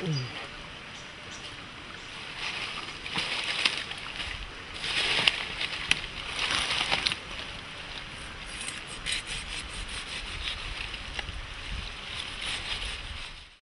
Mm.